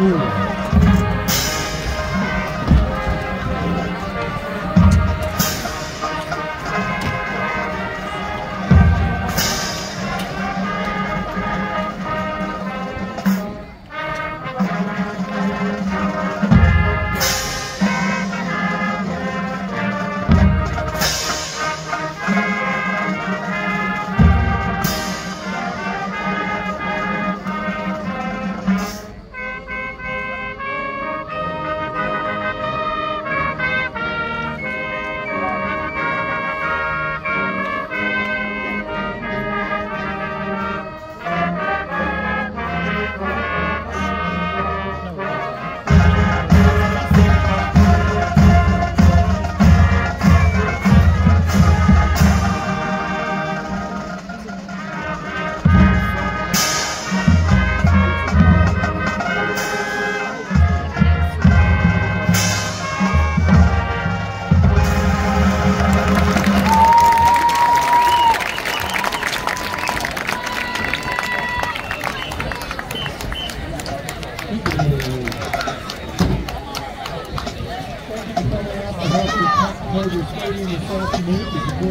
Brasil.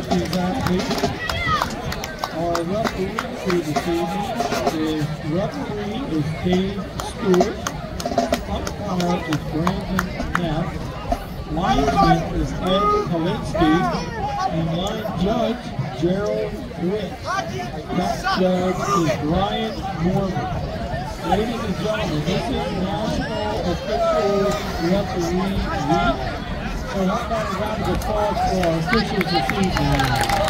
These athletes. Our referee for this evening is referee is Dave Stewart. Umpire is Brandon Neff. Linesman is Ed Kalinsky. And line judge Gerald Rich. Back judge is Brian Morgan. Ladies and gentlemen, this is National Official Referee Week. So how about a round of applause for our officials this evening?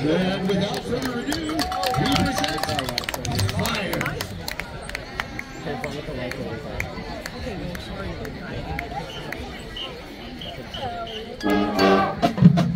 And without further ado, we present Fire. Okay, sorry.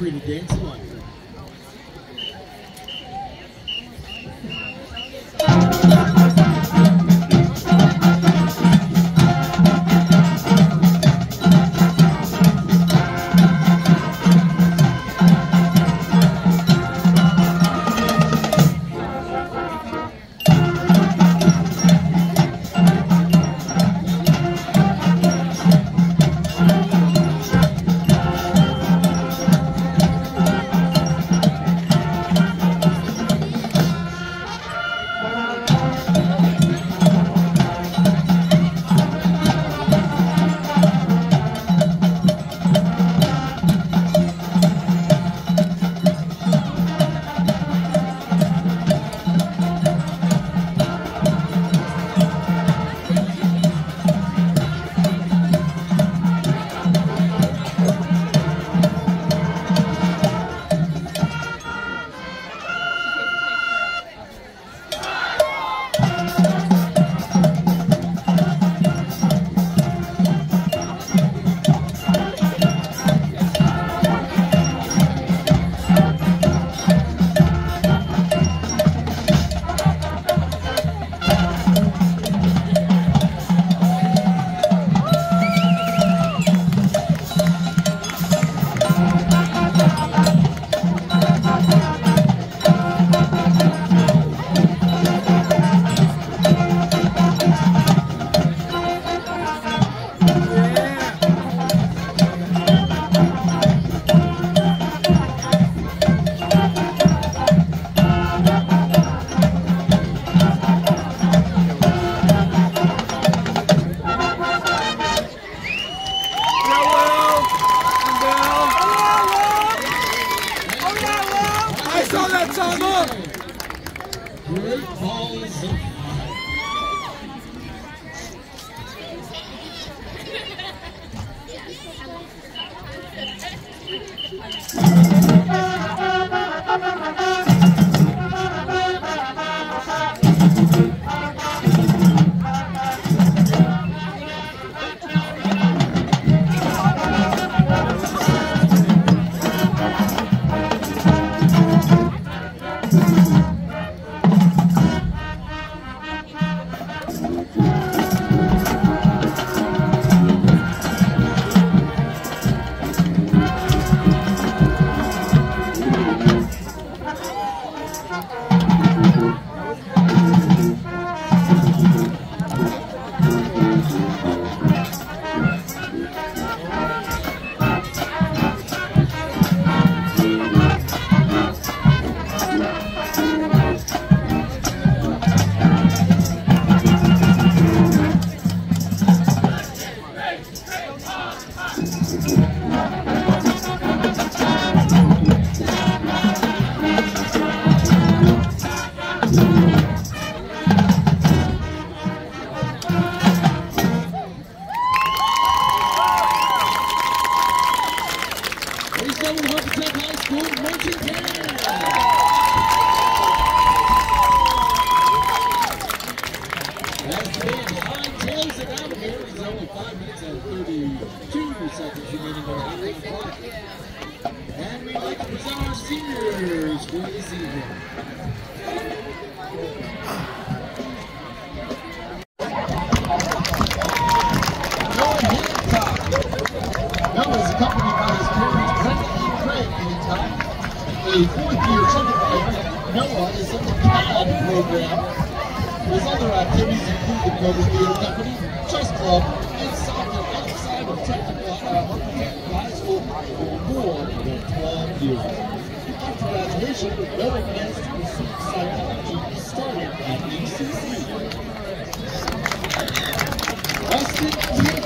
Free to dance along. a la. A fourth-year player, Noah, is in the CAD program. His other activities include the Cobra Theater Company, Chess Club, and soccer outside of technical, uh, high school for more than 12 years. After graduation, Noah plans to pursue psychology starting at ECC. Weston